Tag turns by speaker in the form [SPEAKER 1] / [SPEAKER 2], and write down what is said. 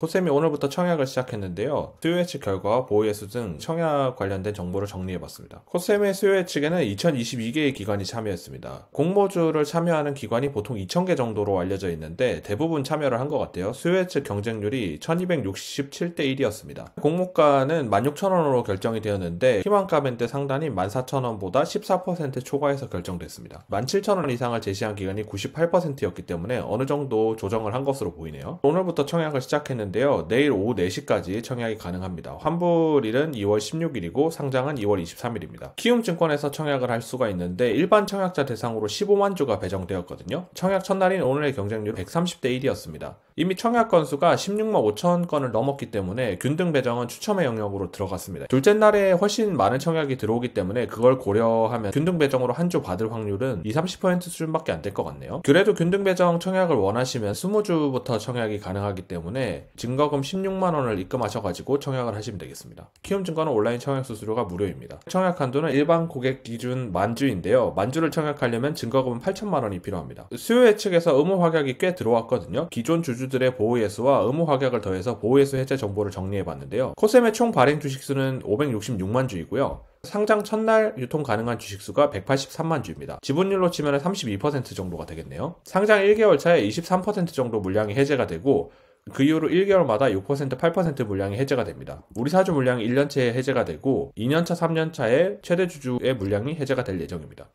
[SPEAKER 1] 코셈이 오늘부터 청약을 시작했는데요. 수요 예측 결과 보호 예수 등 청약 관련된 정보를 정리해봤습니다. 코셈의 수요 예측에는 2022개의 기관이 참여했습니다. 공모주를 참여하는 기관이 보통 2,000개 정도로 알려져 있는데 대부분 참여를 한 것 같아요. 수요 예측 경쟁률이 1267대 1이었습니다. 공모가는 16,000원으로 결정이 되었는데 희망가 밴드 상단이 14,000원보다 14% 초과해서 결정됐습니다. 17,000원 이상을 제시한 기간이 98%였기 때문에 어느 정도 조정을 한 것으로 보이네요. 오늘부터 청약을 시작했는데 있는데요. 내일 오후 4시까지 청약이 가능합니다. 환불일은 2월 16일이고 상장은 2월 23일입니다. 키움증권에서 청약을 할 수가 있는데 일반 청약자 대상으로 15만 주가 배정되었거든요. 청약 첫날인 오늘의 경쟁률 130대 1이었습니다. 이미 청약 건수가 16만 5천 건을 넘었기 때문에 균등 배정은 추첨의 영역으로 들어갔습니다. 둘째 날에 훨씬 많은 청약이 들어오기 때문에 그걸 고려하면 균등 배정으로 한 주 받을 확률은 20, 30% 수준밖에 안 될 것 같네요. 그래도 균등 배정 청약을 원하시면 20주부터 청약이 가능하기 때문에 증거금 16만 원을 입금하셔가지고 청약을 하시면 되겠습니다. 키움증권은 온라인 청약 수수료가 무료입니다. 청약 한도는 일반 고객 기준 만주인데요. 만주를 청약하려면 증거금은 8천만 원이 필요합니다. 수요 예측에서 의무 확약이 꽤 들어왔거든요. 기존 주주들의 보호 예수와 의무 확약을 더해서 보호 예수 해제 정보를 정리해봤는데요. 코셈의 총 발행 주식수는 566만 주이고요. 상장 첫날 유통 가능한 주식수가 183만 주입니다. 지분율로 치면 32% 정도가 되겠네요. 상장 1개월 차에 23% 정도 물량이 해제가 되고 그 이후로 1개월마다 6% 8% 물량이 해제가 됩니다. 우리 사주 물량이 1년차에 해제가 되고 2년차 3년차에 최대 주주의 물량이 해제가 될 예정입니다.